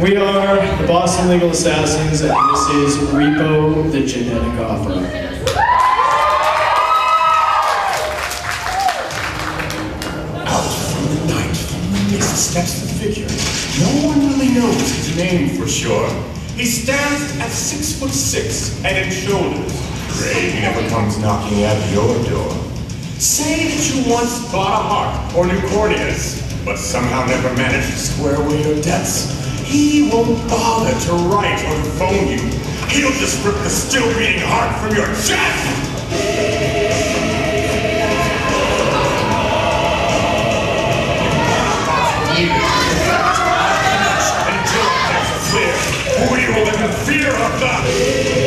We are the Boston Legal Assassins, and this is Repo the Genetic Opera. Out from the night, from the mist steps the figure. No one really knows his name for sure. He stands at six foot six, head and shoulders. Gray he never comes knocking at your door. Say that you once bought a heart or new corneas, but somehow never managed to square away your debts. He won't bother to write or to phone you. He'll just rip the still beating heart from your chest. Until that's clear, we will in fear of the...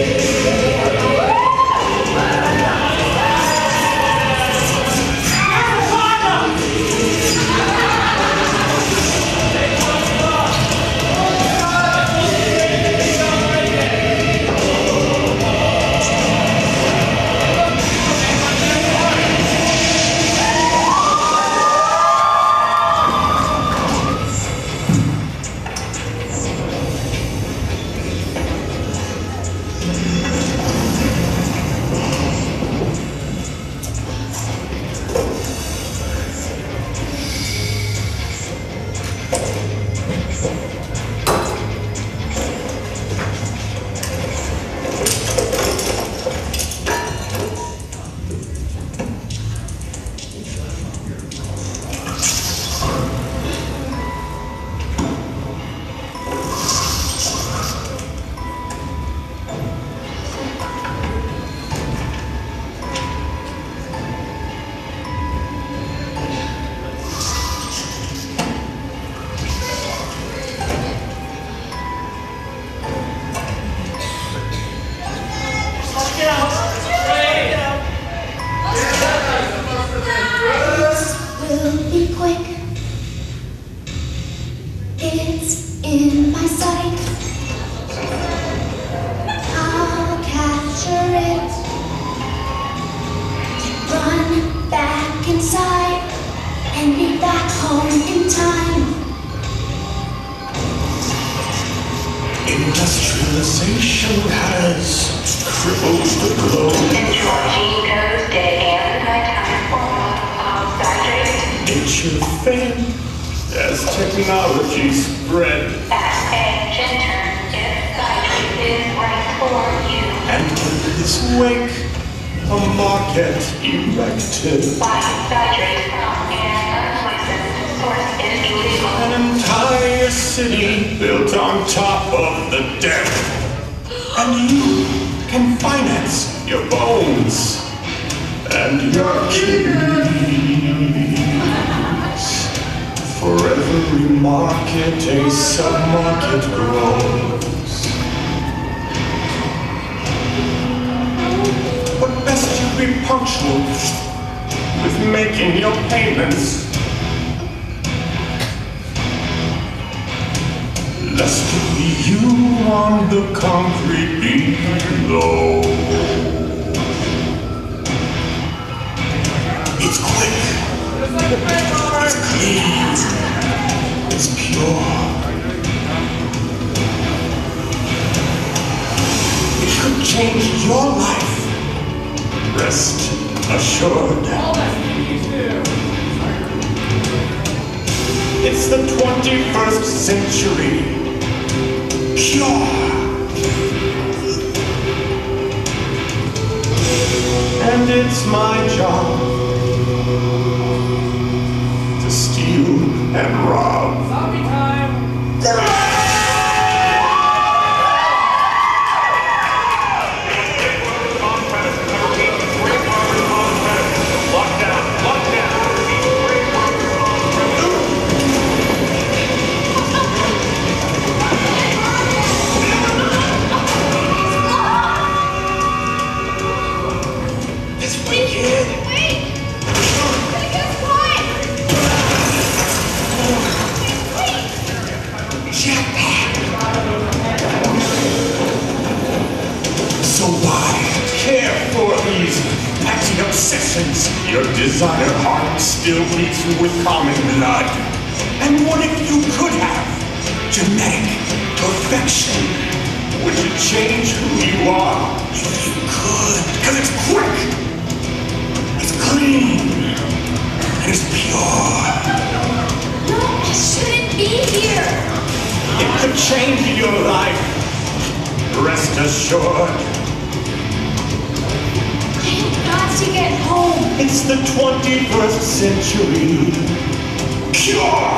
Industrialization has crippled the globe. Ensure gene codes day and form of Zydrate. Nature fed as technology spread. Fast turn if Zydrate is right for you. And in this wake, a market erected. From an unlicensed source is illegal. An entire city built on top of the dead. And you can finance your bones and your kidneys. For every market, a submarket grows. But best you be punctual with making your payments. Lest you on the concrete below. It's quick. It's clean. It's pure. It could change your life. Rest assured. It's the 21st century. And it's my job to steal and rob. Obsessions? Your designer heart still beats you with common blood. And what if you could have genetic perfection. Would you change who you are? You could, because it's quick, it's clean, and it's pure. No, I shouldn't be here. It could change your life. Rest assured, to get home. it's the 21st century. Pure,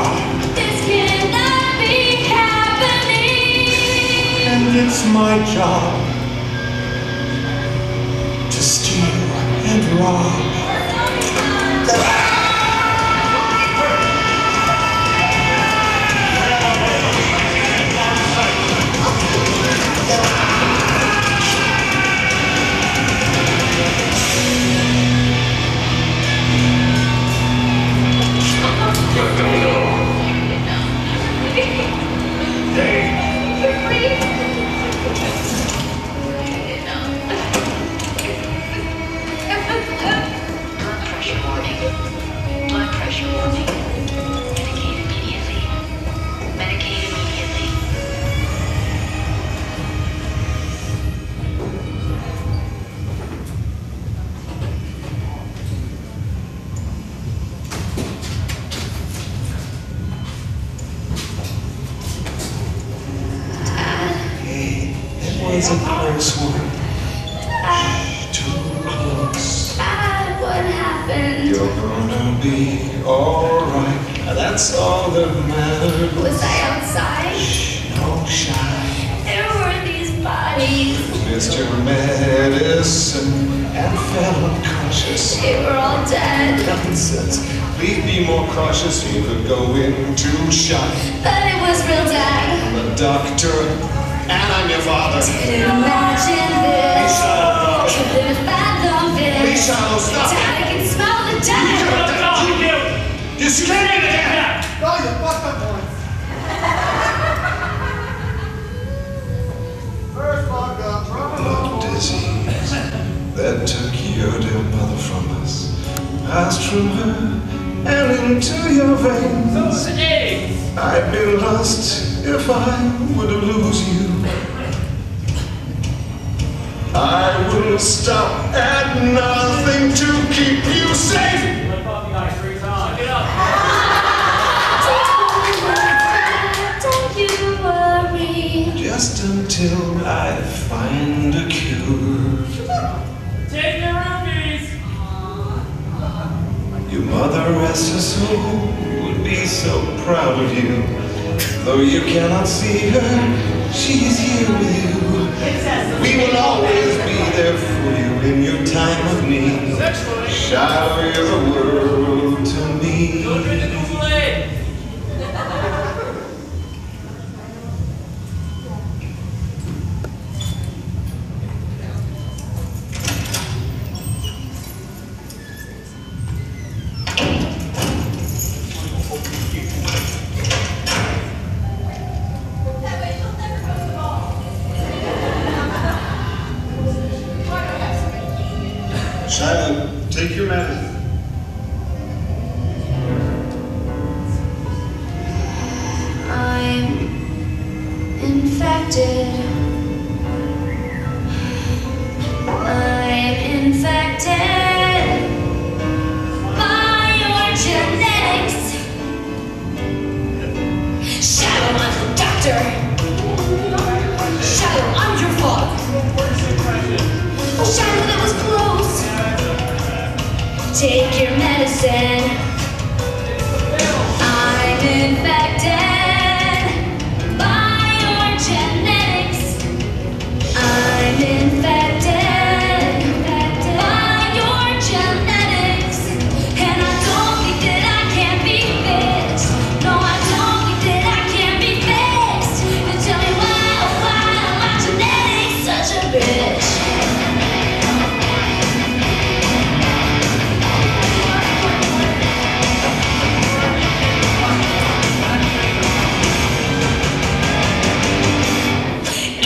This cannot be happening. and it's my job to steal and rob. It was a close one. Too close. Dad, what happened? You're gonna be alright. That's all that matters. Was I outside? No shy. There were these bodies. Mr. Medicine and fell unconscious. They were all dead. Nonsense. Please be more cautious. You could go in too shock. But it was real dad. I'm a doctor, and I'm your father. Didn't imagine this. Shut up, Couldn't fathom this. Please, Shiloh, stop. Dad, I can smell the death. You scared me to death! Blood disease that took your dear mother from us, passed from her and into your veins. I'd be lost if I were to lose you. I will stop at nothing to keep you safe. Don't you worry. Just until I find a cure. Take your roofies! Your mother, rest her soul, would be so proud of you. Though you cannot see her, she's here with you. We will always be there for you in your time of need. Shadow, you're the world to me. Shiloh, take your medicine.